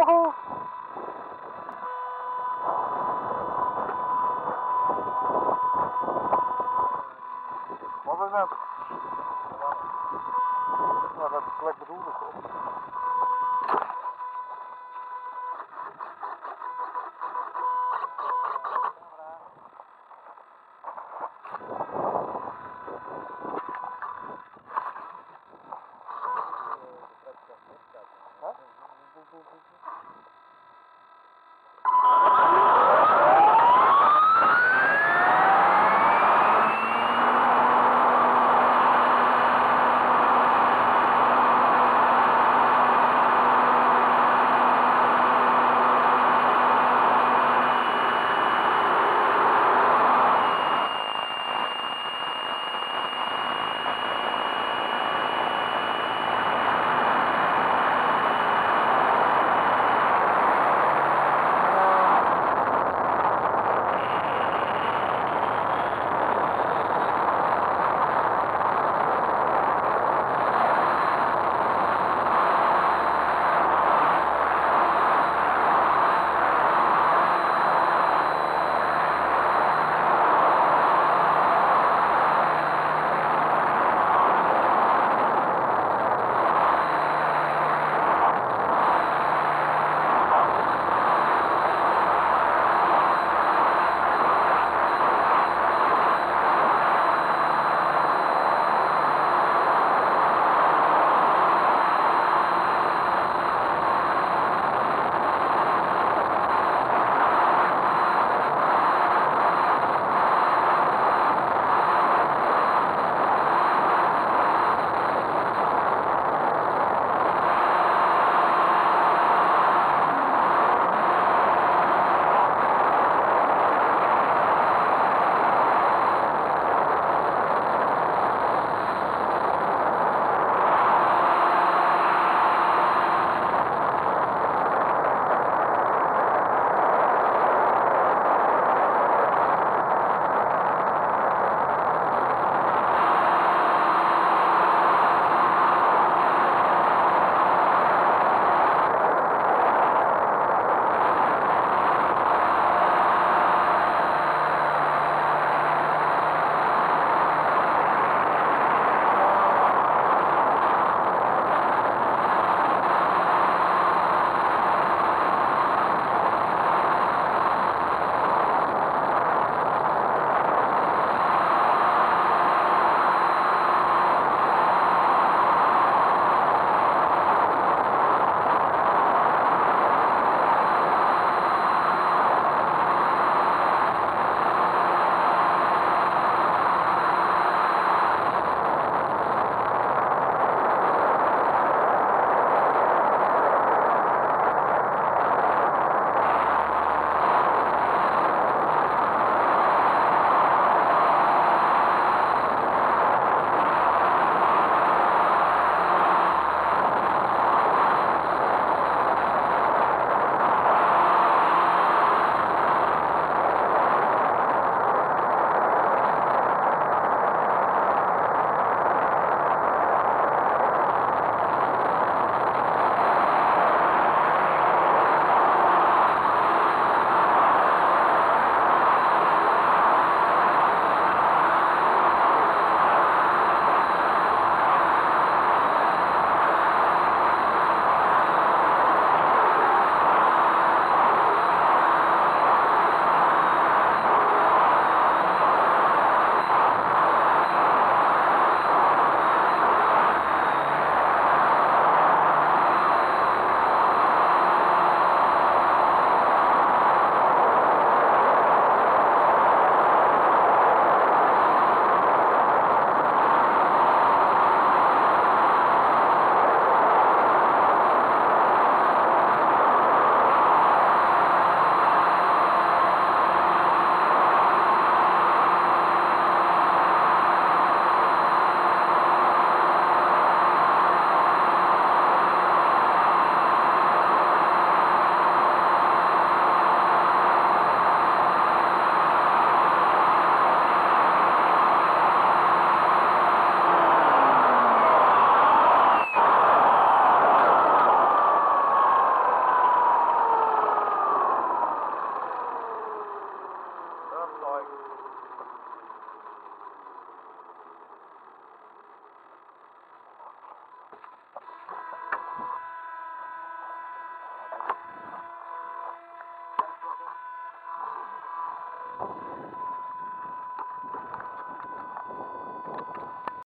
alcohol. Wat is dat? Ja, plek bedoeld? like